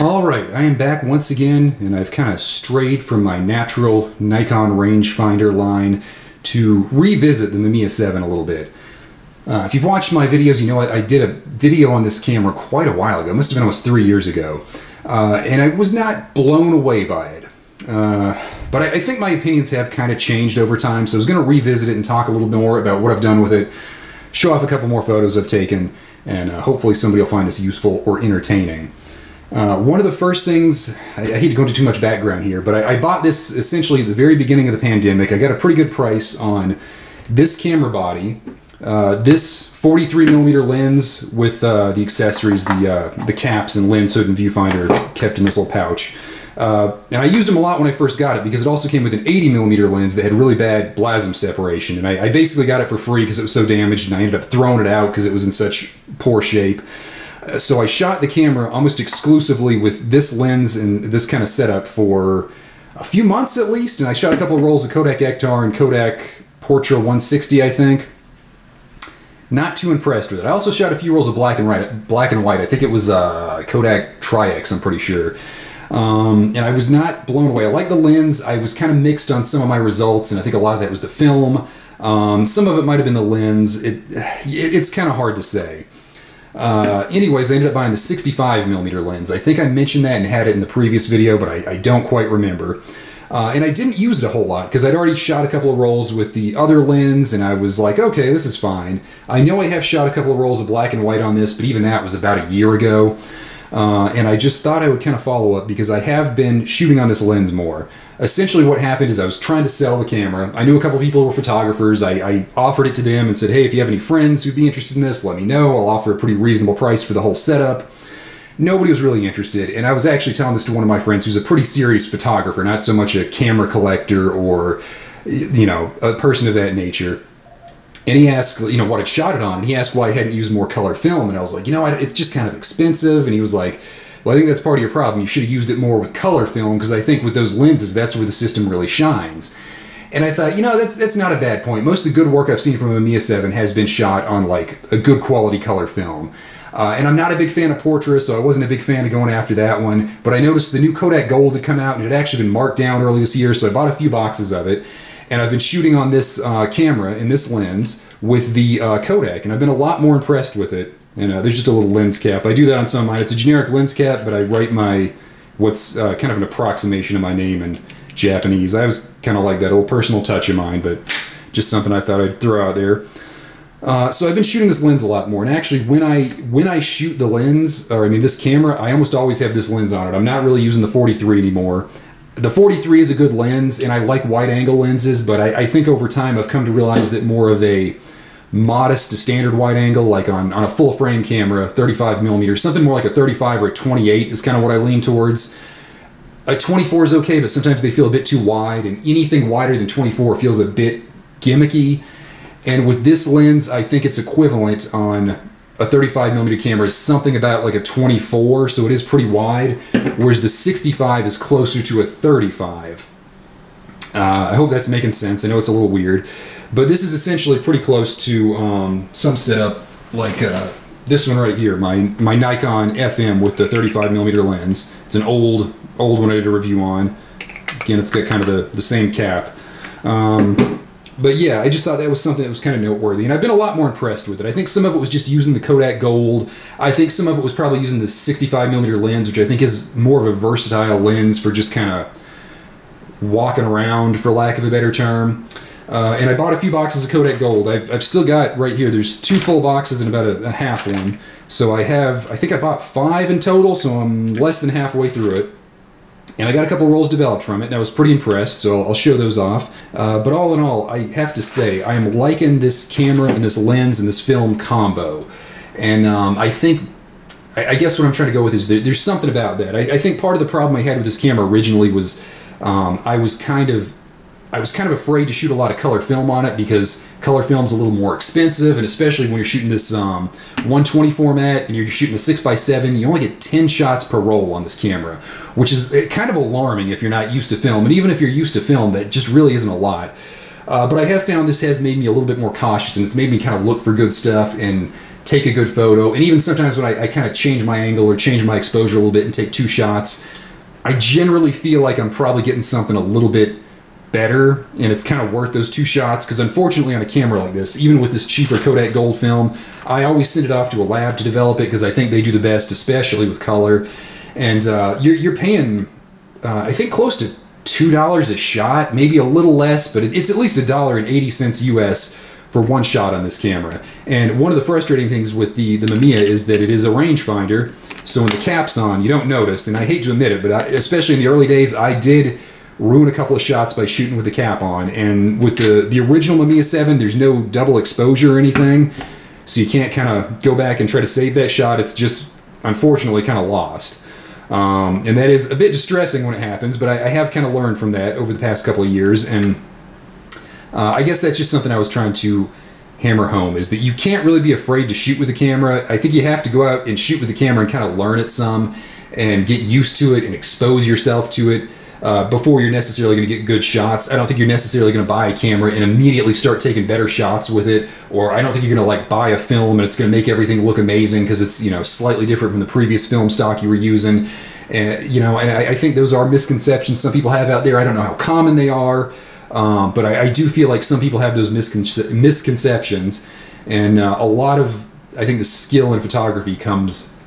All right, I am back once again, and I've kind of strayed from my natural Nikon rangefinder line to revisit the Mamiya 7 a little bit. Uh, if you've watched my videos, you know I, I, did a video on this camera quite a while ago. It must have been almost three years ago. Uh, and I was not blown away by it. Uh, but I, I, think my opinions have kind of changed over time, so I was going to revisit it and talk a little bit more about what I've done with it, show off a couple more photos I've taken, and uh, hopefully somebody will find this useful or entertaining. Uh, one of the first things, I, I, hate to go into too much background here, but I, I, bought this essentially at the very beginning of the pandemic. I got a pretty good price on this camera body, uh, this 43 millimeter lens with uh, the accessories, the uh, the caps and lens hood and viewfinder kept in this little pouch. Uh, and I used them a lot when I first got it because it also came with an 80 millimeter lens that had really bad balsam separation. And I, I basically got it for free because it was so damaged, and I ended up throwing it out because it was in such poor shape. So I shot the camera almost exclusively with this lens and this kind of setup for a few months at least, and I shot a couple of rolls of Kodak Ektar and Kodak Portra 160, I think. Not too impressed with it. I also shot a few rolls of black and white. Black and white. I think it was uh, Kodak Tri-X. I'm pretty sure. Um, and I was not blown away. I like the lens. I was kind of mixed on some of my results, and I think a lot of that was the film. Um, some of it might have been the lens. It, it it's kind of hard to say. Uh, anyways, I ended up buying the 65 millimeter lens. I think I mentioned that and had it in the previous video, but I, I don't quite remember. Uh, and I didn't use it a whole lot because I'd already shot a couple of rolls with the other lens, and I was like, okay, this is fine. I know I have shot a couple of rolls of black and white on this, but even that was about a year ago. Uh, and I just thought I would kind of follow up because I have been shooting on this lens more essentially what happened is I was trying to sell the camera. I knew a couple people were photographers. I, I, offered it to them and said, hey, if you have any friends who'd be interested in this, let me know. I'll offer a pretty reasonable price for the whole setup. Nobody was really interested, and I was actually telling this to one of my friends who's a pretty serious photographer, not so much a camera collector or, you know, a person of that nature. And he asked, you know, what I'd shot it on. And he asked why I hadn't used more color film, and I was like, you know, it's just kind of expensive. And he was like, well, I think that's part of your problem. You should have used it more with color film because I think with those lenses, that's where the system really shines. And I thought, you know, that's that's not a bad point. Most of the good work I've seen from a Mamiya 7 has been shot on like a good quality color film. Uh, and I'm not a big fan of Portra, so I wasn't a big fan of going after that one. But I noticed the new Kodak Gold had come out, and it had actually been marked down early this year, so I bought a few boxes of it. And I've been shooting on this uh, camera in this lens with the uh, Kodak, and I've been a lot more impressed with it. And uh, there's just a little lens cap. I do that on some. It's a generic lens cap, but I write my what's uh, kind of an approximation of my name in Japanese. I was kind of like that little personal touch of mine, but just something I thought I'd throw out there. Uh, so I've been shooting this lens a lot more, and actually, when I when I shoot the lens, or I mean this camera, I almost always have this lens on it. I'm not really using the 43 anymore. The 43 is a good lens, and I like wide angle lenses, but I, I think over time I've come to realize that more of a modest to standard wide angle, like on, on a full frame camera, 35 millimeters, something more like a 35 or a 28 is kind of what I lean towards. A 24 is okay, but sometimes they feel a bit too wide, and anything wider than 24 feels a bit gimmicky. And with this lens, I think it's equivalent on a 35 millimeter camera is something about like a 24, so it is pretty wide, whereas the 65 is closer to a 35. Uh, I hope that's making sense. I know it's a little weird. But this is essentially pretty close to um, some setup like uh, this one right here, my my Nikon FM with the 35 millimeter lens. It's an old old one I did a review on. Again, it's got kind of the, the same cap. Um, but yeah, I just thought that was something that was kind of noteworthy, and I've been a lot more impressed with it. I think some of it was just using the Kodak Gold. I think some of it was probably using the 65 millimeter lens, which I think is more of a versatile lens for just kind of walking around, for lack of a better term. Uh, and I bought a few boxes of Kodak Gold. I've, I've still got right here, there's two full boxes and about a, a, half one. So I have, I think I bought five in total, so I'm less than halfway through it. And I got a couple rolls developed from it, and I was pretty impressed, so I'll show those off. Uh, but all in all, I have to say, I am liking this camera and this lens and this film combo. And um, I think I, guess what I'm trying to go with is there, there's something about that. I, I, think part of the problem I had with this camera originally was um, I was kind of I was kind of afraid to shoot a lot of color film on it because color film's a little more expensive, and especially when you're shooting this um, 120 format and you're shooting a 6x7, you only get 10 shots per roll on this camera, which is eh, kind of alarming if you're not used to film. And even if you're used to film, that just really isn't a lot. Uh, but I have found this has made me a little bit more cautious, and it's made me kind of look for good stuff and take a good photo. And even sometimes when I, I kind of change my angle or change my exposure a little bit and take two shots, I generally feel like I'm probably getting something a little bit better and it's kind of worth those two shots because unfortunately on a camera like this even with this cheaper Kodak gold film I always send it off to a lab to develop it because I think they do the best especially with color. And uh, you're, you're paying uh, I think close to two dollars a shot maybe a little less but it's at least a dollar and 80 cents US for one shot on this camera. And one of the frustrating things with the the Mamiya is that it is a rangefinder so when the cap's on you don't notice. And I hate to admit it but I, especially in the early days I did ruin a couple of shots by shooting with the cap on. And with the the original Mamiya 7, there's no double exposure or anything, so you can't kind of go back and try to save that shot. It's just unfortunately kind of lost. Um, and that is a bit distressing when it happens, but I, I have kind of learned from that over the past couple of years. And uh, I guess that's just something I was trying to hammer home is that you can't really be afraid to shoot with the camera. I think you have to go out and shoot with the camera and kind of learn it some and get used to it and expose yourself to it uh, before you're necessarily going to get good shots. I don't think you're necessarily going to buy a camera and immediately start taking better shots with it. Or I don't think you're going to like buy a film and it's going to make everything look amazing because it's you know slightly different from the previous film stock you were using. And you know, and I, I think those are misconceptions some people have out there. I don't know how common they are, um, but I, I, do feel like some people have those misconce- misconceptions, and uh, a lot of I think the skill in photography comes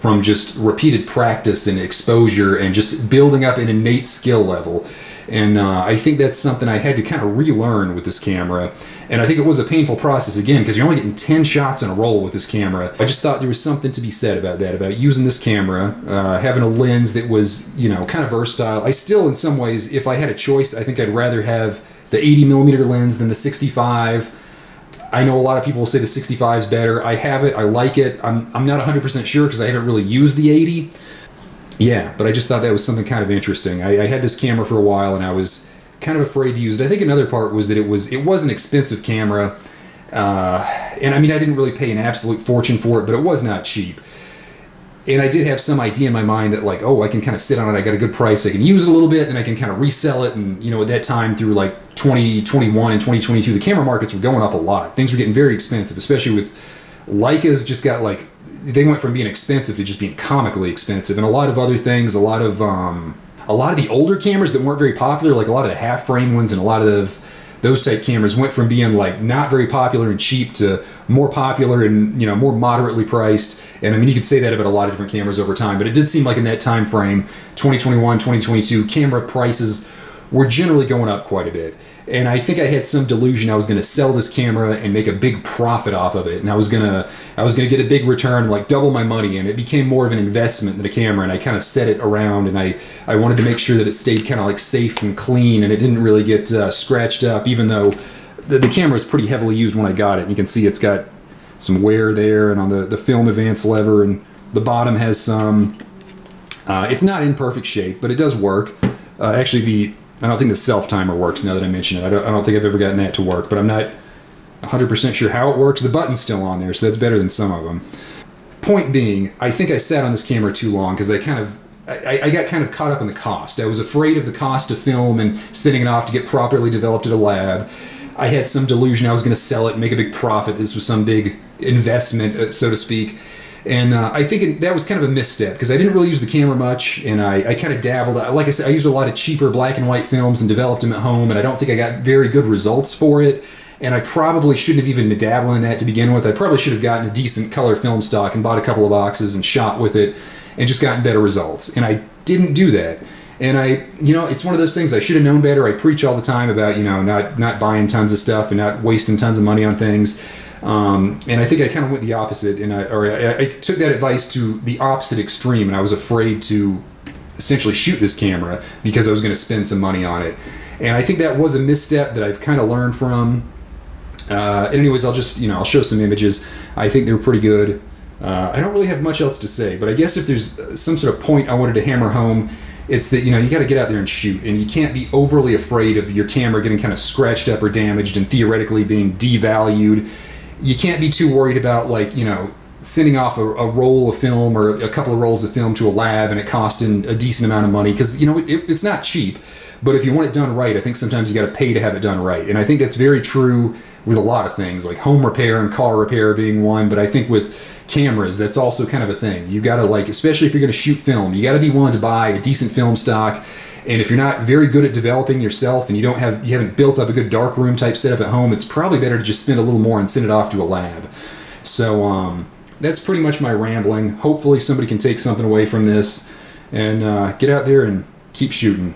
from just repeated practice and exposure and just building up an innate skill level. And uh, I think that's something I had to kind of relearn with this camera. And I think it was a painful process again because you're only getting 10 shots in a roll with this camera. I just thought there was something to be said about that, about using this camera, uh, having a lens that was, you know, kind of versatile. I still, in some ways, if I had a choice, I think I'd rather have the 80 millimeter lens than the 65 I know a lot of people will say the 65 is better. I have it. I like it. I'm, I'm not 100% sure because I haven't really used the 80. Yeah, but I just thought that was something kind of interesting. I, I, had this camera for a while and I was kind of afraid to use it. I think another part was that it was it was an expensive camera, uh, and I mean I didn't really pay an absolute fortune for it, but it was not cheap and I did have some idea in my mind that like, oh, I can kind of sit on it. I got a good price. I can use it a little bit, and I can kind of resell it. And you know, at that time through like 2021 and 2022, the camera markets were going up a lot. Things were getting very expensive, especially with Leicas. Just got like they went from being expensive to just being comically expensive, and a lot of other things. A lot of um, a lot of the older cameras that weren't very popular, like a lot of the half frame ones, and a lot of those type cameras went from being like not very popular and cheap to more popular and you know more moderately priced and i mean you could say that about a lot of different cameras over time but it did seem like in that time frame 2021 2022 camera prices were generally going up quite a bit and I think I had some delusion I was going to sell this camera and make a big profit off of it, and I was gonna I was gonna get a big return, like double my money, and it became more of an investment than a camera. And I kind of set it around, and I I wanted to make sure that it stayed kind of like safe and clean, and it didn't really get uh, scratched up, even though the, the camera was pretty heavily used when I got it. And you can see it's got some wear there, and on the the film advance lever, and the bottom has some. Uh, it's not in perfect shape, but it does work. Uh, actually, the I don't think the self timer works now that I mention it. I don't, I don't think I've ever gotten that to work, but I'm not 100% sure how it works. The button's still on there, so that's better than some of them. Point being, I think I sat on this camera too long because I kind of I, I, got kind of caught up in the cost. I was afraid of the cost of film and sending it off to get properly developed at a lab. I had some delusion I was going to sell it and make a big profit. This was some big investment, uh, so to speak. And uh, I think it, that was kind of a misstep because I didn't really use the camera much, and I, I kind of dabbled. Like I said, I used a lot of cheaper black and white films and developed them at home, and I don't think I got very good results for it. And I probably shouldn't have even been dabbling in that to begin with. I probably should have gotten a decent color film stock and bought a couple of boxes and shot with it, and just gotten better results. And I didn't do that. And I, you know, it's one of those things I should have known better. I preach all the time about, you know, not not buying tons of stuff and not wasting tons of money on things. Um, and I think I kind of went the opposite, and I, or I, I, took that advice to the opposite extreme, and I was afraid to essentially shoot this camera because I was going to spend some money on it. And I think that was a misstep that I've kind of learned from. Uh, anyways, I'll just you know I'll show some images. I think they're pretty good. Uh, I don't really have much else to say, but I guess if there's some sort of point I wanted to hammer home, it's that you know you got to get out there and shoot, and you can't be overly afraid of your camera getting kind of scratched up or damaged and theoretically being devalued you can't be too worried about like you know sending off a, a, roll of film or a couple of rolls of film to a lab and it costing a decent amount of money because you know it, it's not cheap but if you want it done right i think sometimes you got to pay to have it done right and i think that's very true with a lot of things, like home repair and car repair being one. But I think with cameras, that's also kind of a thing. You got to like, especially if you're going to shoot film, you got to be willing to buy a decent film stock. And if you're not very good at developing yourself and you don't have you haven't built up a good dark room type setup at home, it's probably better to just spend a little more and send it off to a lab. So um, that's pretty much my rambling. Hopefully somebody can take something away from this and uh, get out there and keep shooting.